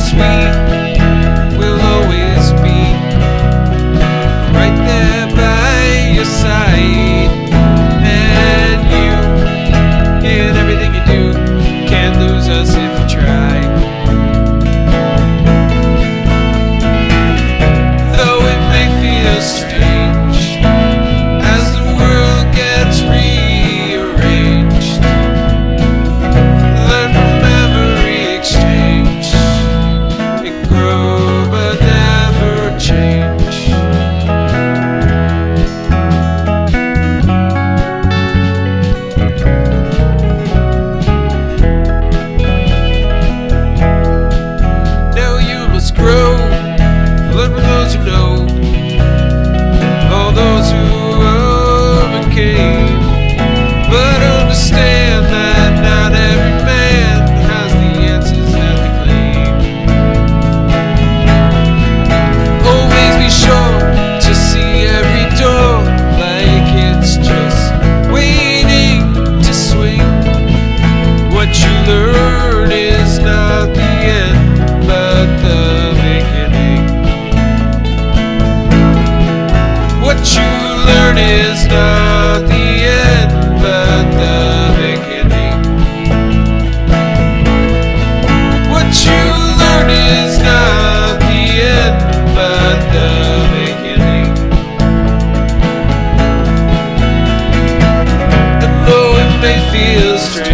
sweet. What you learn is not the end, but the beginning. What you learn is not the end, but the beginning. And though it may feel strange.